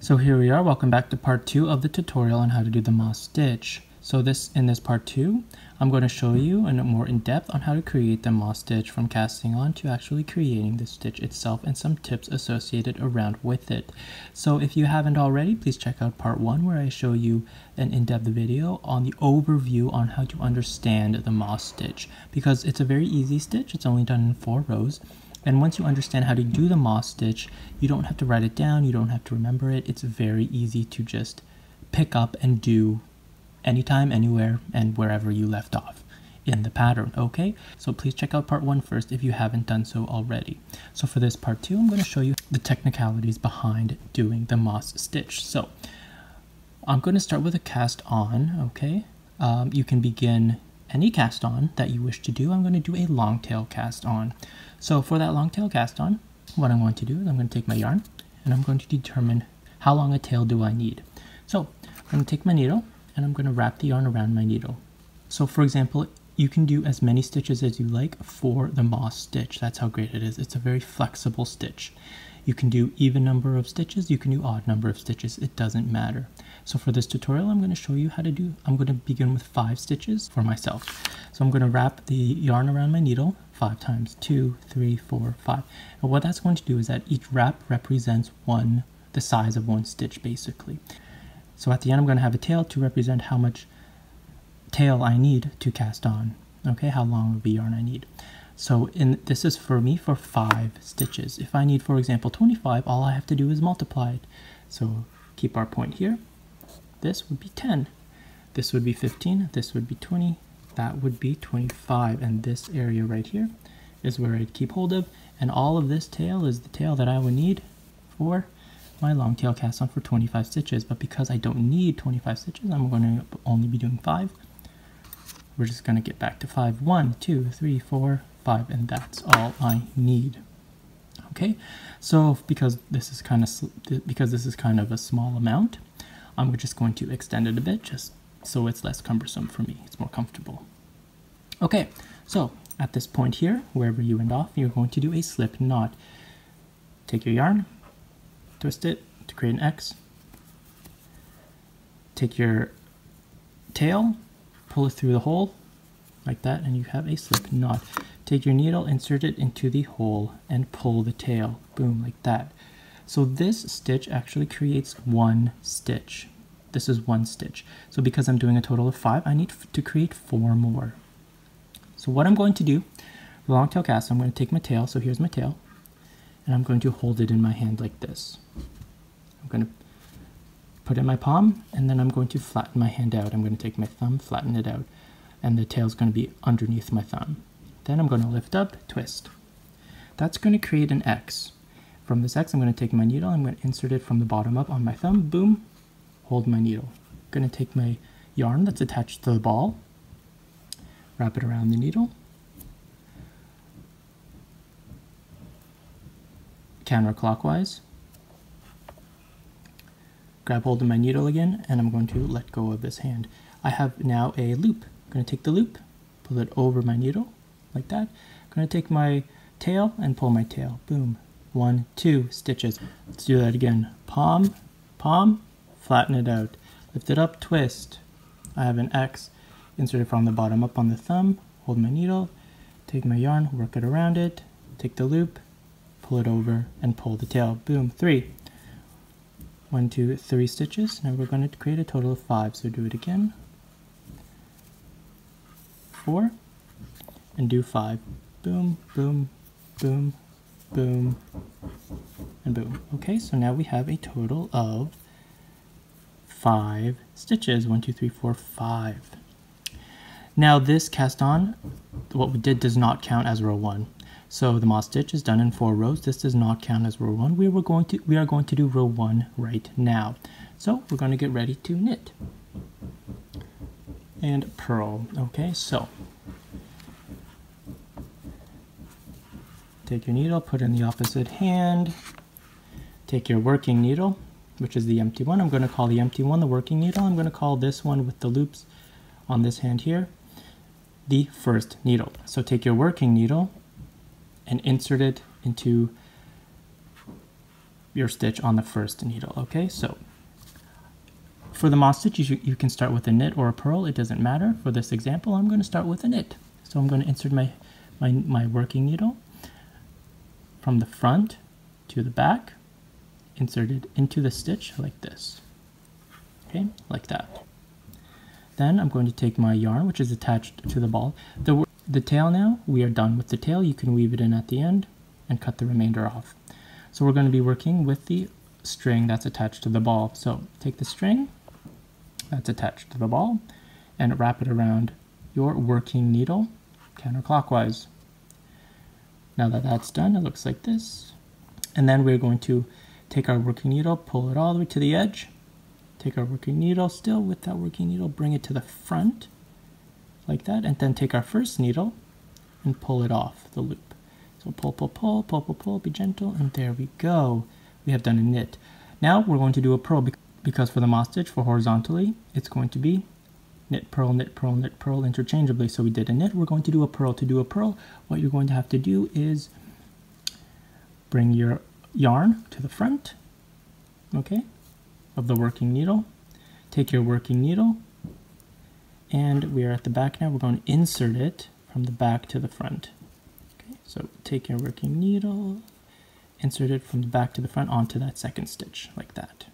So here we are, welcome back to part two of the tutorial on how to do the moss stitch. So this in this part two, I'm going to show you in more in depth on how to create the moss stitch from casting on to actually creating the stitch itself and some tips associated around with it. So if you haven't already, please check out part one where I show you an in-depth video on the overview on how to understand the moss stitch because it's a very easy stitch. It's only done in four rows and once you understand how to do the moss stitch, you don't have to write it down, you don't have to remember it. It's very easy to just pick up and do anytime, anywhere, and wherever you left off in the pattern, okay? So please check out part one first if you haven't done so already. So for this part two, I'm gonna show you the technicalities behind doing the moss stitch. So I'm gonna start with a cast on, okay? Um, you can begin any cast on that you wish to do. I'm gonna do a long tail cast on. So for that long tail cast on, what I'm going to do is I'm going to take my yarn and I'm going to determine how long a tail do I need. So I'm going to take my needle and I'm going to wrap the yarn around my needle. So for example, you can do as many stitches as you like for the moss stitch. That's how great it is. It's a very flexible stitch. You can do even number of stitches, you can do odd number of stitches, it doesn't matter. So for this tutorial, I'm going to show you how to do, I'm going to begin with five stitches for myself. So I'm going to wrap the yarn around my needle five times, two, three, four, five. And what that's going to do is that each wrap represents one, the size of one stitch basically. So at the end, I'm going to have a tail to represent how much tail I need to cast on. Okay, how long of the yarn I need. So in this is for me for five stitches. If I need, for example, 25, all I have to do is multiply it. So keep our point here. This would be 10. This would be 15. This would be 20 that would be 25 and this area right here is where I'd keep hold of and all of this tail is the tail that I would need for my long tail cast on for 25 stitches but because I don't need 25 stitches I'm going to only be doing 5 we're just going to get back to 5 1 2 3 4 5 and that's all I need okay so because this is kind of because this is kind of a small amount I'm just going to extend it a bit just so it's less cumbersome for me. It's more comfortable. Okay, so at this point here, wherever you end off, you're going to do a slip knot. Take your yarn, twist it to create an X. Take your tail, pull it through the hole, like that, and you have a slip knot. Take your needle, insert it into the hole, and pull the tail. Boom, like that. So this stitch actually creates one stitch this is one stitch. So because I'm doing a total of five, I need to create four more. So what I'm going to do, long tail cast, I'm going to take my tail, so here's my tail, and I'm going to hold it in my hand like this. I'm going to put it in my palm, and then I'm going to flatten my hand out. I'm going to take my thumb, flatten it out, and the tail is going to be underneath my thumb. Then I'm going to lift up, twist. That's going to create an X. From this X, I'm going to take my needle, I'm going to insert it from the bottom up on my thumb, boom, hold my needle. I'm going to take my yarn that's attached to the ball, wrap it around the needle, counterclockwise, grab hold of my needle again, and I'm going to let go of this hand. I have now a loop. I'm going to take the loop, pull it over my needle, like that. I'm going to take my tail and pull my tail. Boom. One, two stitches. Let's do that again. Palm, palm, flatten it out. Lift it up, twist. I have an X inserted from the bottom up on the thumb, hold my needle, take my yarn, work it around it, take the loop, pull it over, and pull the tail. Boom, three. One, two, three stitches. Now we're going to create a total of five, so do it again. Four, and do five. Boom, boom, boom, boom, and boom. Okay, so now we have a total of five stitches. One, two, three, four, five. Now this cast on, what we did does not count as row one. So the moss stitch is done in four rows. This does not count as row one. We were going to we are going to do row one right now. So we're going to get ready to knit and purl. Okay, so take your needle, put in the opposite hand, take your working needle, which is the empty one. I'm going to call the empty one the working needle. I'm going to call this one with the loops on this hand here the first needle. So take your working needle and insert it into your stitch on the first needle, okay? So for the moss stitch, you, you can start with a knit or a purl, it doesn't matter. For this example, I'm going to start with a knit. So I'm going to insert my, my, my working needle from the front to the back, inserted into the stitch like this, okay, like that. Then I'm going to take my yarn, which is attached to the ball. The, the tail now, we are done with the tail. You can weave it in at the end and cut the remainder off. So we're going to be working with the string that's attached to the ball. So take the string that's attached to the ball and wrap it around your working needle counterclockwise. Now that that's done, it looks like this. And then we're going to take our working needle, pull it all the way to the edge, take our working needle still with that working needle, bring it to the front like that, and then take our first needle and pull it off the loop. So pull, pull, pull, pull, pull, pull, be gentle, and there we go. We have done a knit. Now we're going to do a purl because for the moss stitch, for horizontally, it's going to be knit, purl, knit, purl, knit, purl interchangeably. So we did a knit, we're going to do a purl. To do a purl, what you're going to have to do is bring your yarn to the front, okay, of the working needle. Take your working needle, and we are at the back now. We're going to insert it from the back to the front. Okay, so take your working needle, insert it from the back to the front onto that second stitch, like that.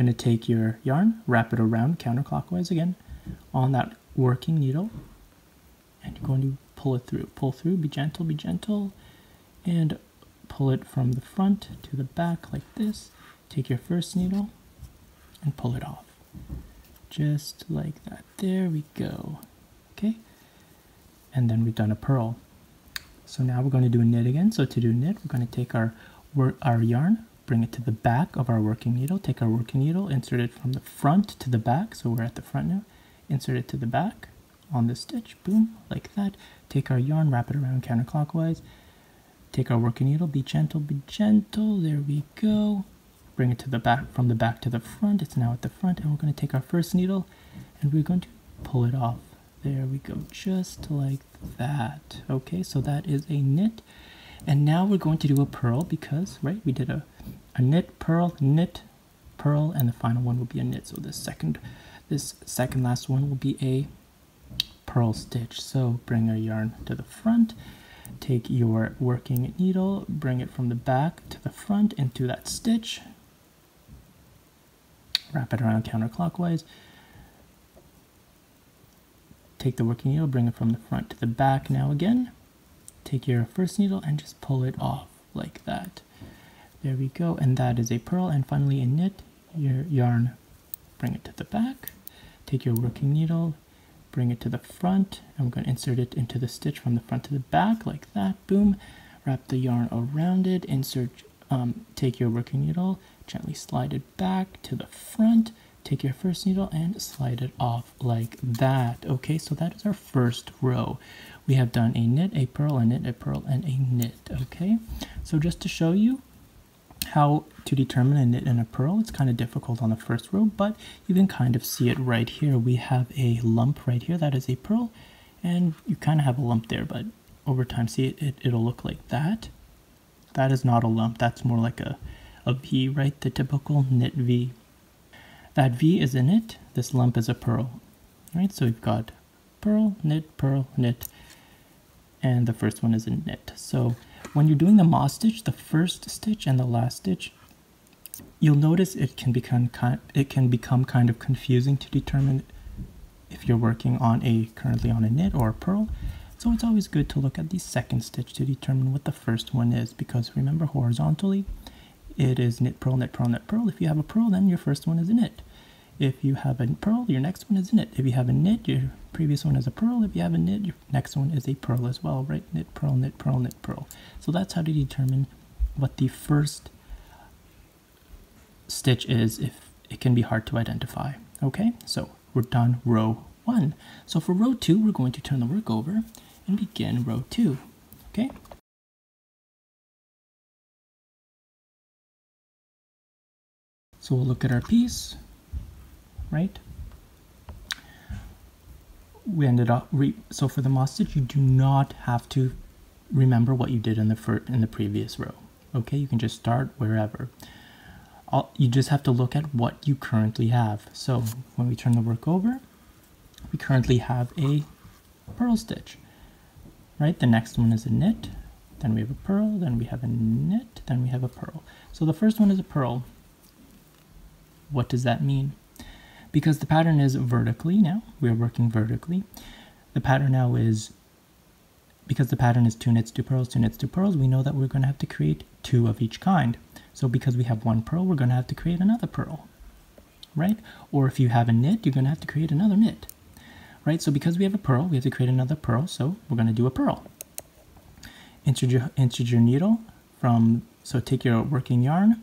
Going to take your yarn, wrap it around counterclockwise again on that working needle, and you're going to pull it through. Pull through, be gentle, be gentle, and pull it from the front to the back like this. Take your first needle and pull it off. Just like that. There we go. Okay? And then we've done a purl. So now we're going to do a knit again. So to do knit, we're going to take our, our yarn, bring it to the back of our working needle, take our working needle, insert it from the front to the back, so we're at the front now, insert it to the back on the stitch, boom, like that, take our yarn, wrap it around counterclockwise, take our working needle, be gentle, be gentle, there we go, bring it to the back, from the back to the front, it's now at the front, and we're going to take our first needle, and we're going to pull it off, there we go, just like that, okay, so that is a knit, and now we're going to do a purl because, right, we did a a knit, purl, knit, purl, and the final one will be a knit. So this second, this second last one will be a purl stitch. So bring your yarn to the front, take your working needle, bring it from the back to the front into that stitch, wrap it around counterclockwise, take the working needle, bring it from the front to the back now again, take your first needle and just pull it off like that. There we go, and that is a purl. And finally a knit, your yarn, bring it to the back, take your working needle, bring it to the front, we're going to insert it into the stitch from the front to the back, like that, boom. Wrap the yarn around it, insert, um, take your working needle, gently slide it back to the front, take your first needle and slide it off like that. Okay, so that is our first row. We have done a knit, a purl, a knit, a purl, and a knit, okay? So just to show you, how to determine a knit and a purl. It's kind of difficult on the first row, but you can kind of see it right here. We have a lump right here. That is a purl, and you kind of have a lump there, but over time, see, it, it, it'll look like that. That is not a lump. That's more like a, a V, right? The typical knit V. That V is a knit. This lump is a purl, right? So we've got purl, knit, purl, knit, and the first one is a knit. So when you're doing the moss stitch, the first stitch and the last stitch, you'll notice it can become kind, it can become kind of confusing to determine if you're working on a currently on a knit or a purl. So it's always good to look at the second stitch to determine what the first one is because remember horizontally it is knit purl knit purl knit purl. If you have a purl then your first one is a knit. If you have a purl, your next one is a knit. If you have a knit, your previous one is a purl. If you have a knit, your next one is a purl as well, right? Knit, purl, knit, purl, knit, purl. So that's how to determine what the first stitch is if it can be hard to identify. Okay, so we're done row one. So for row two, we're going to turn the work over and begin row two. Okay. So we'll look at our piece right? We ended up, so for the stitch, you do not have to remember what you did in the, in the previous row. Okay, you can just start wherever. All, you just have to look at what you currently have. So when we turn the work over, we currently have a purl stitch, right? The next one is a knit, then we have a purl, then we have a knit, then we have a purl. So the first one is a purl. What does that mean? Because the pattern is vertically now, we're working vertically. The pattern now is, because the pattern is two knits, two purls, two knits, two purls, we know that we're going to have to create two of each kind. So because we have one purl, we're going to have to create another purl, right? Or if you have a knit, you're going to have to create another knit, right? So because we have a purl, we have to create another purl, so we're going to do a purl. Insert your, insert your needle from, so take your working yarn,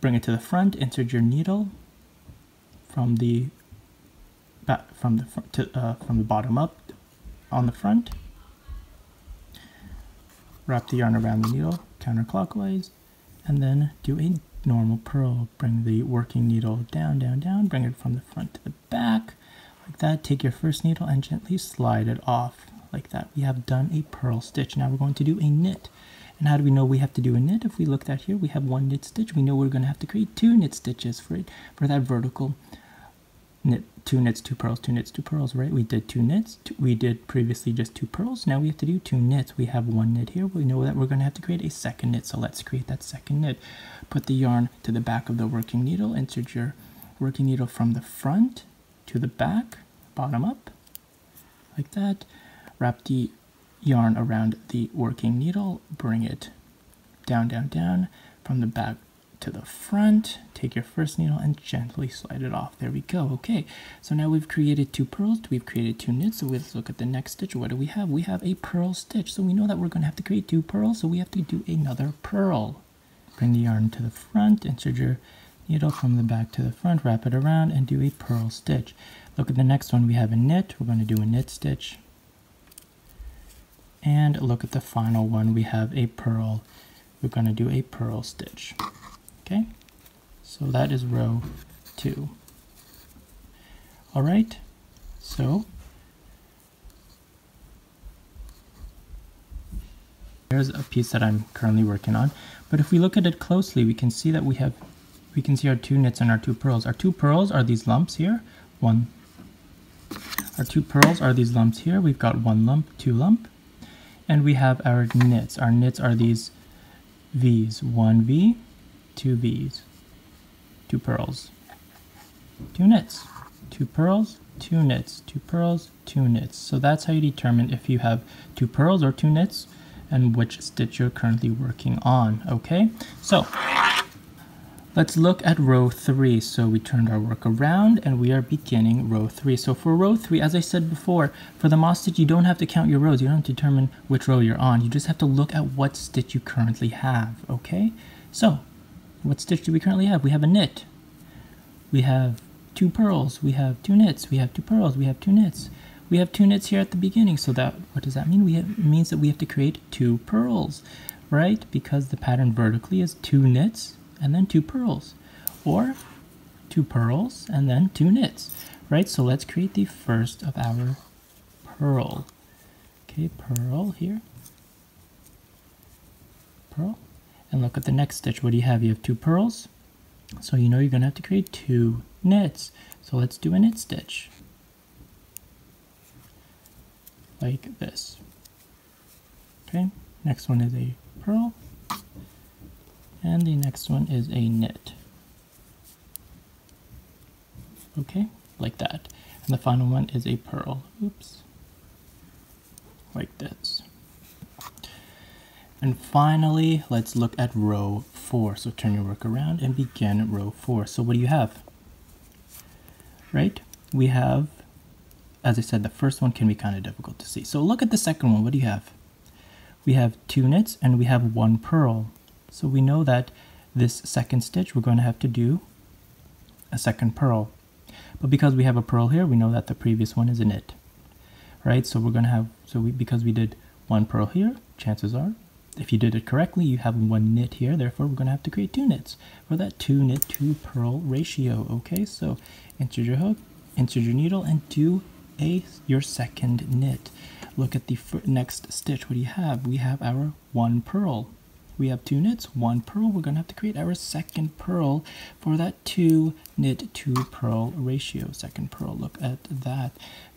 bring it to the front, insert your needle from the back from the to, uh, from the bottom up on the front. Wrap the yarn around the needle counterclockwise, and then do a normal purl. Bring the working needle down, down, down. Bring it from the front to the back, like that. Take your first needle and gently slide it off, like that. We have done a purl stitch. Now we're going to do a knit. And how do we know we have to do a knit? If we look at here, we have one knit stitch. We know we're going to have to create two knit stitches for it, for that vertical knit, two knits, two purls, two knits, two purls, right? We did two knits. Two, we did previously just two purls. Now we have to do two knits. We have one knit here. We know that we're going to have to create a second knit. So let's create that second knit. Put the yarn to the back of the working needle. Insert your working needle from the front to the back, bottom up, like that. Wrap the yarn around the working needle, bring it down, down, down from the back to the front. Take your first needle and gently slide it off. There we go. Okay, so now we've created two purls. We've created two knits. So let's look at the next stitch. What do we have? We have a purl stitch. So we know that we're going to have to create two purls. So we have to do another purl. Bring the yarn to the front. Insert your needle from the back to the front. Wrap it around and do a purl stitch. Look at the next one. We have a knit. We're going to do a knit stitch. And look at the final one, we have a purl. We're going to do a purl stitch. Okay, so that is row two. All right, so here's a piece that I'm currently working on. But if we look at it closely, we can see that we have, we can see our two knits and our two purls. Our two purls are these lumps here, one. Our two purls are these lumps here. We've got one lump, two lump, and we have our knits. Our knits are these V's, one V, two V's, two purls, two knits, two purls, two knits, two purls, two knits. So that's how you determine if you have two purls or two knits and which stitch you're currently working on, okay? So Let's look at row three. So we turned our work around and we are beginning row three. So for row three, as I said before, for the moss stitch, you don't have to count your rows. You don't have to determine which row you're on. You just have to look at what stitch you currently have, okay? So what stitch do we currently have? We have a knit. We have two purls. We have two knits. We have two purls. We have two knits. We have two knits here at the beginning. So that what does that mean? We have, means that we have to create two purls, right? Because the pattern vertically is two knits and then two purls or two purls and then two knits right? So let's create the first of our purl okay purl here. Purl and look at the next stitch. What do you have? You have two purls so you know you're gonna have to create two knits. So let's do a knit stitch. Like this. Okay next one is a purl and the next one is a knit. Okay like that. And the final one is a purl oops. Like this. And finally let's look at row four. So turn your work around and begin row four. So what do you have? Right? We have as I said the first one can be kind of difficult to see. So look at the second one. What do you have? We have two knits and we have one purl so we know that this second stitch, we're going to have to do a second purl. But because we have a purl here, we know that the previous one is a knit, right? So we're going to have, so we, because we did one purl here, chances are, if you did it correctly, you have one knit here. Therefore, we're going to have to create two knits for that two knit, two purl ratio. Okay, so insert your hook, insert your needle, and do a your second knit. Look at the next stitch. What do you have? We have our one purl We have two knits, one purl. We're going to have to create our second purl for that two knit, two purl ratio. Second purl, look at that.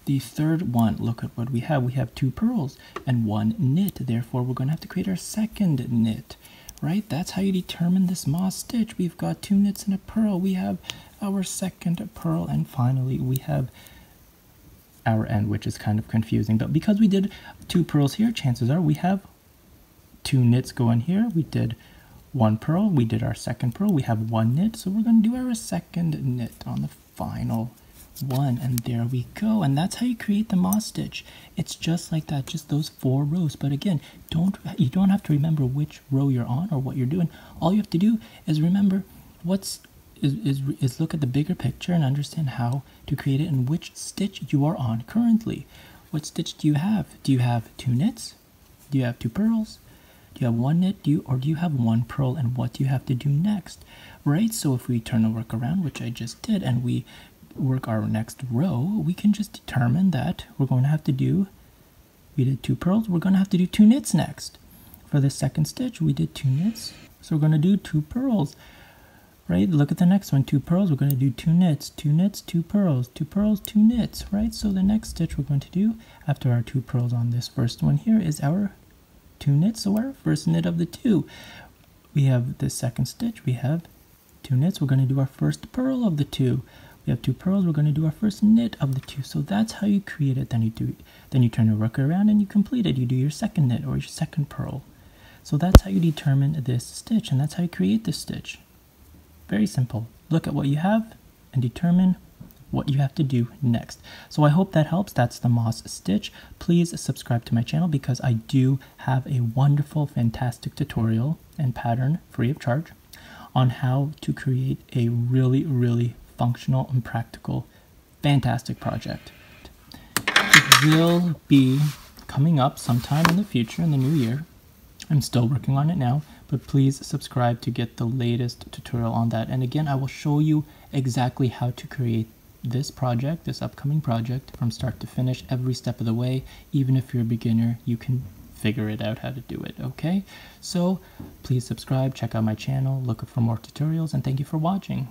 The third one, look at what we have. We have two purls and one knit. Therefore, we're going to have to create our second knit, right? That's how you determine this moss stitch. We've got two knits and a purl. We have our second purl. And finally, we have our end, which is kind of confusing. But because we did two purls here, chances are we have two knits going here. We did one purl, we did our second purl, we have one knit, so we're going to do our second knit on the final one, and there we go. And that's how you create the moss stitch. It's just like that, just those four rows. But again, don't you don't have to remember which row you're on or what you're doing. All you have to do is remember what's is, is, is look at the bigger picture and understand how to create it and which stitch you are on currently. What stitch do you have? Do you have two knits? Do you have two purls? Do you have one knit? Do you, or do you have one purl? And what do you have to do next? Right? So if we turn the work around, which I just did, and we work our next row, we can just determine that we're going to have to do, we did two purls, we're going to have to do two knits next. For the second stitch, we did two knits, so we're going to do two purls right? Look at the next one, two purls, we're going to do two knits, two knits, two purls, two purls, two knits, right? So the next stitch we're going to do after our two purls on this first one here is our two knits, so our first knit of the two. We have the second stitch, we have two knits, we're going to do our first purl of the two. We have two purls, we're going to do our first knit of the two. So that's how you create it. Then you do then you turn your work around and you complete it. You do your second knit or your second purl. So that's how you determine this stitch and that's how you create this stitch. Very simple. Look at what you have and determine what you have to do next. So I hope that helps. That's the Moss Stitch. Please subscribe to my channel because I do have a wonderful, fantastic tutorial and pattern free of charge on how to create a really, really functional and practical, fantastic project. It will be coming up sometime in the future, in the new year. I'm still working on it now, but please subscribe to get the latest tutorial on that. And again, I will show you exactly how to create this project, this upcoming project, from start to finish, every step of the way. Even if you're a beginner, you can figure it out how to do it, okay? So please subscribe, check out my channel, look for more tutorials, and thank you for watching.